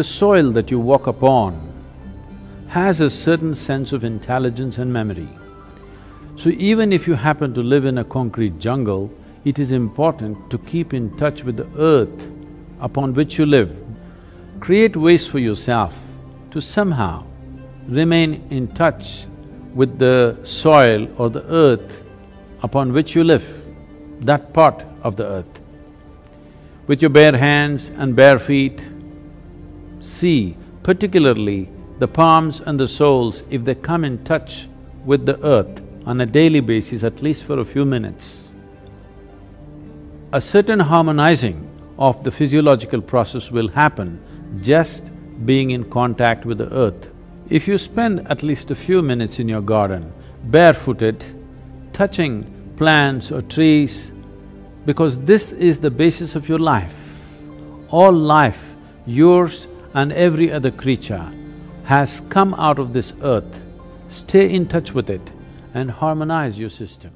the soil that you walk upon has a certain sense of intelligence and memory. So even if you happen to live in a concrete jungle, it is important to keep in touch with the earth upon which you live. Create ways for yourself to somehow remain in touch with the soil or the earth upon which you live, that part of the earth. With your bare hands and bare feet, see particularly the palms and the soles, if they come in touch with the earth on a daily basis, at least for a few minutes, a certain harmonizing of the physiological process will happen just being in contact with the earth. If you spend at least a few minutes in your garden, barefooted, touching plants or trees, because this is the basis of your life. All life, yours and every other creature, has come out of this earth. Stay in touch with it and harmonize your system.